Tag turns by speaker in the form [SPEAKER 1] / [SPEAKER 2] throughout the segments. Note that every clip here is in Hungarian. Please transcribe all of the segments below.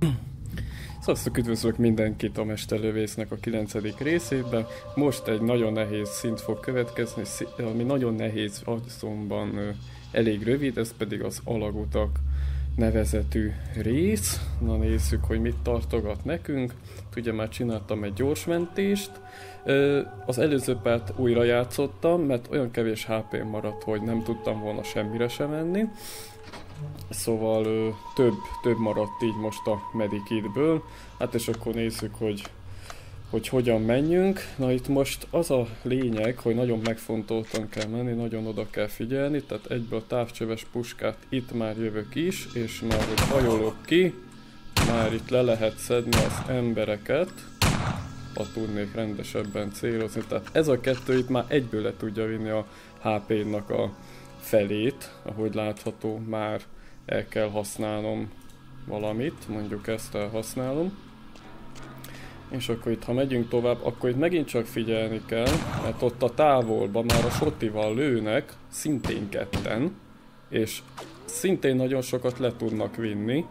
[SPEAKER 1] Sziasztok, üdvözlök mindenkit a Mesterlövésznek a 9. részében. Most egy nagyon nehéz szint fog következni, ami nagyon nehéz, azonban elég rövid, ez pedig az alagutak nevezetű rész. Na nézzük, hogy mit tartogat nekünk. Ugye már csináltam egy gyors mentést. Az előző párt újra játszottam, mert olyan kevés hp maradt, hogy nem tudtam volna semmire sem menni. Szóval ö, több, több maradt így most a Medikitből. Hát és akkor nézzük, hogy, hogy hogyan menjünk. Na itt most az a lényeg, hogy nagyon megfontoltan kell menni, nagyon oda kell figyelni, tehát egyből a távcsöves puskát itt már jövök is, és már hogy hajolok ki, már itt le lehet szedni az embereket, ha tudnék rendesebben célozni. Tehát ez a kettő itt már egyből le tudja vinni a HP-nak a felét, ahogy látható, már el kell használnom valamit, mondjuk ezt elhasználom. És akkor itt, ha megyünk tovább, akkor itt megint csak figyelni kell, mert ott a távolban már a sotival lőnek, szintén ketten, és szintén nagyon sokat le tudnak vinni.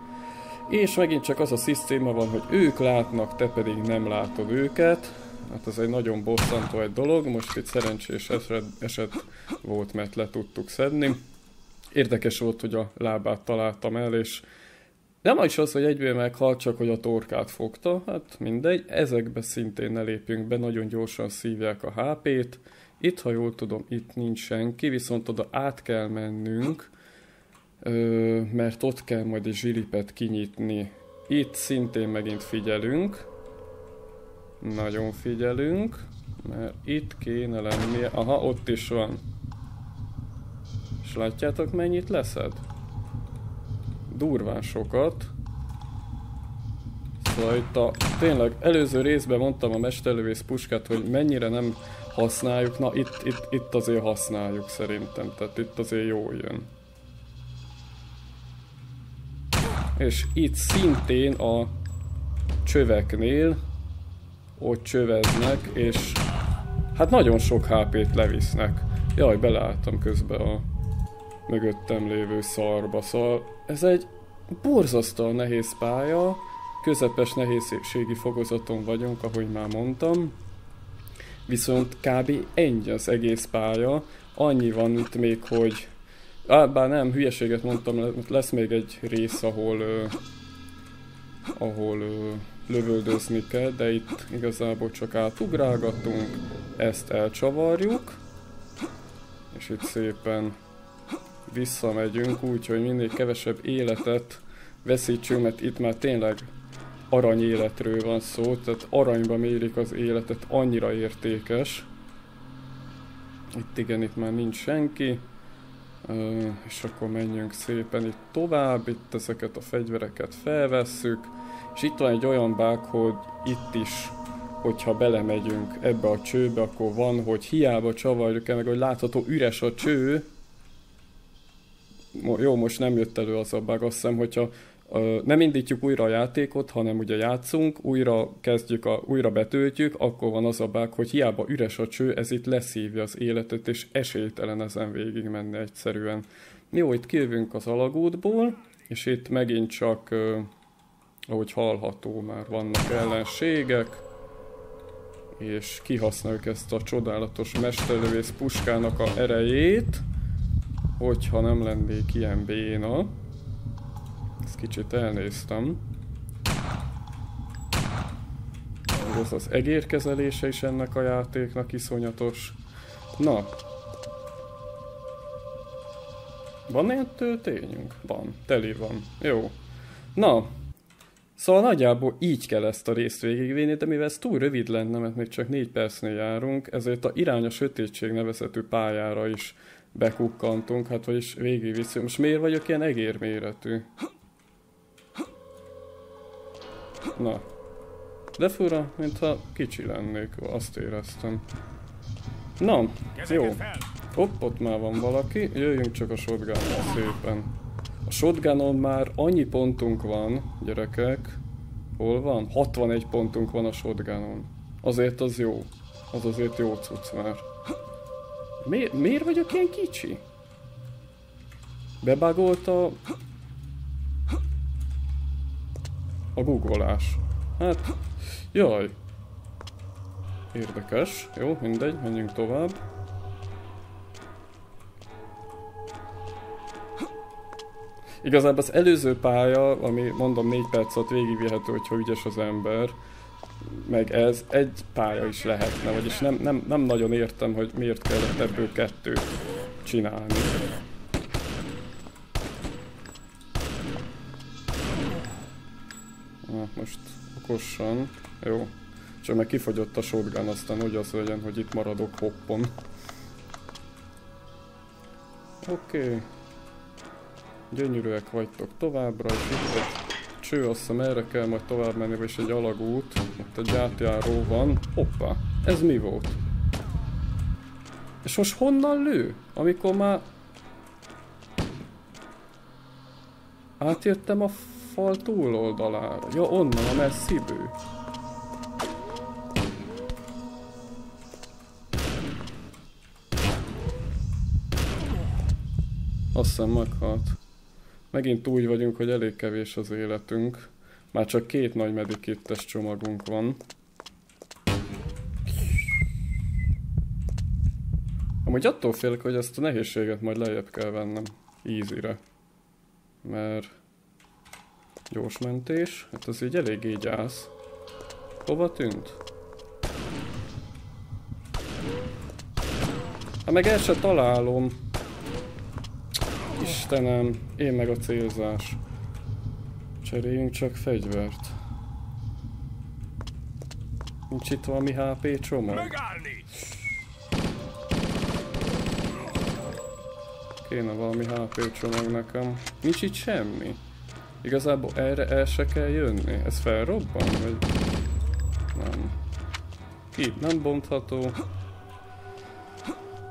[SPEAKER 1] És megint csak az a szisztéma van, hogy ők látnak, te pedig nem látod őket, Hát ez egy nagyon bosszantó egy dolog, most itt szerencsés eset, eset volt, mert le tudtuk szedni. Érdekes volt, hogy a lábát találtam el, és nem is az, hogy egyből meghal, csak hogy a torkát fogta, hát mindegy. Ezekbe szintén ne lépjünk be, nagyon gyorsan szívják a HP-t. Itt, ha jól tudom, itt nincs senki, viszont oda át kell mennünk, mert ott kell majd egy zsilipet kinyitni. Itt szintén megint figyelünk, nagyon figyelünk, mert itt kéne lennie. Aha, ott is van. És látjátok mennyit leszed? Durván sokat. Szóval itt a, tényleg előző részben mondtam a mesterlövész puskát, hogy mennyire nem használjuk. Na itt, itt, itt azért használjuk szerintem, tehát itt azért jó jön. És itt szintén a csöveknél ott csöveznek, és hát nagyon sok HP-t levisznek. Jaj, beleálltam közben a mögöttem lévő szarba, szóval ez egy borzasztóan nehéz pálya, közepes nehézségi fokozaton vagyunk, ahogy már mondtam, viszont kb. ennyi az egész pálya, annyi van itt még, hogy Á, bár nem, hülyeséget mondtam, lesz még egy rész, ahol, uh, ahol uh, lövöldözni kell, de itt igazából csak átugrálgatunk, ezt elcsavarjuk, és itt szépen visszamegyünk, úgyhogy minél kevesebb életet veszítsünk, mert itt már tényleg arany életről van szó, tehát aranyba mérik az életet, annyira értékes. Itt igen, itt már nincs senki. Uh, és akkor menjünk szépen itt tovább, itt ezeket a fegyvereket felvesszük. És itt van egy olyan bug, hogy itt is, hogyha belemegyünk ebbe a csőbe, akkor van, hogy hiába csavarjuk el, meg hogy látható üres a cső. Jó, most nem jött elő az a bug, azt hiszem, hogyha Uh, nem indítjuk újra a játékot, hanem ugye játszunk, újra kezdjük, a, újra betöltjük, akkor van az a bug, hogy hiába üres a cső, ez itt leszívja az életet, és esélytelen ezen végig menni egyszerűen. Jó, itt kijövünk az alagútból, és itt megint csak uh, ahogy hallható, már vannak ellenségek, és kihasználjuk ezt a csodálatos mesterlövész puskának a erejét, hogyha nem lennék ilyen béna. Ezt kicsit elnéztem. Ez az egérkezelése is ennek a játéknak iszonyatos. Na. Van ilyen töltényünk? Van. Teli van. Jó. Na, Szóval nagyjából így kell ezt a részt végigvinni, de mivel ez túl rövid lenne, mert még csak négy percnél járunk, ezért a irány a sötétség nevezetű pályára is bekukkantunk, hát vagyis végigviszünk. Most miért vagyok ilyen egérméretű? Na. De fura, mintha kicsi lennék, azt éreztem. Na, jó. Hopp, ott már van valaki, jöjjünk csak a shotgun szépen. A shotgunon már annyi pontunk van, gyerekek. Hol van? 61 pontunk van a shotgunon. Azért az jó. Az azért jó cucc már. Mi, miért vagyok ilyen kicsi? Bebagolt a... A googolás. Hát, jaj. Érdekes. Jó, mindegy, menjünk tovább. Igazából az előző pálya, ami mondom 4 perc alatt végigvihető, hogyha ügyes az ember, meg ez egy pálya is lehetne, vagyis nem, nem, nem nagyon értem, hogy miért kellett ebből kettőt csinálni. Na, most okosan. Jó. Csak meg kifogyott a shotgun, aztán úgy az legyen, hogy itt maradok hoppon. Oké. Okay. Gyönyörűek vagytok továbbra, és itt egy cső, azt hiszem erre kell majd tovább menni, és egy alagút. Ott egy átjáró van. Hoppá, ez mi volt? És most honnan lő? Amikor már... Átjöttem a fal túloldalára. Ja, onnan, a messziből. Azt hiszem meghalt. Megint úgy vagyunk, hogy elég kevés az életünk. Már csak két nagy medikittes csomagunk van. Amúgy attól félek, hogy ezt a nehézséget majd lejjebb kell vennem. Easy-re. Mert... Gyors mentés. Hát az így elég így állsz. Hova tűnt? Hát meg el se találom. Istenem, én meg a célzás. Cseréljünk csak fegyvert. Nincs itt valami HP csomag? Megállni! Kéne valami HP csomag nekem. Nincs itt semmi. Igazából erre el se kell jönni. Ez felrobban? Vagy... Nem. Itt nem bontható.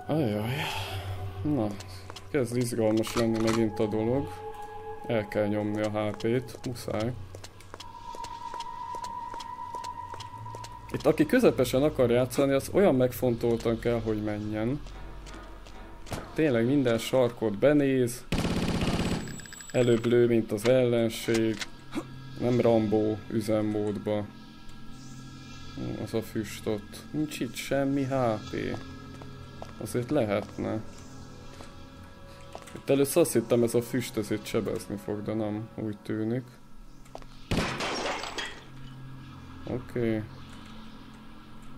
[SPEAKER 1] Ajaj. Na, Kezd izgalmas lenni megint a dolog. El kell nyomni a HP-t, muszáj. Itt aki közepesen akar játszani, az olyan megfontoltan kell, hogy menjen. Tényleg minden sarkot benéz. Előbb lő, mint az ellenség. Nem Rambó üzemmódba. Az a füst ott. Nincs itt semmi HP. Azért lehetne. Itt először azt hittem ez a ezért sebezni fog, de nem, úgy tűnik. Oké. Okay.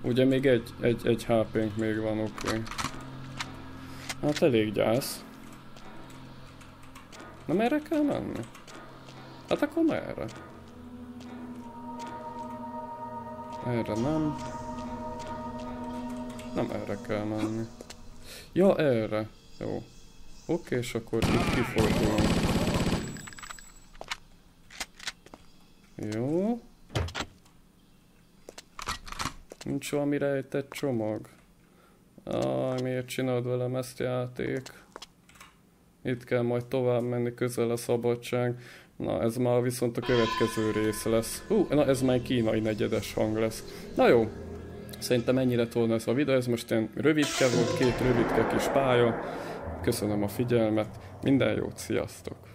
[SPEAKER 1] Ugye még egy, egy, egy HP-nk még van, oké. Okay. Hát elég gyász. Na merre kell menni? Hát akkor merre? Erre nem. Nem erre kell menni. Ja, erre. Jó. Oké, és akkor itt kifordulunk. Jó. Nincs valami rejtett csomag. Aj, miért csinálod velem ezt játék? Itt kell majd tovább menni, közel a szabadság. Na, ez már viszont a következő rész lesz. Hú, na ez már kínai negyedes hang lesz. Na jó, szerintem ennyi lett ez a videó, ez most ilyen rövidke volt, két rövidke kis pálya. Köszönöm a figyelmet, minden jót, sziasztok!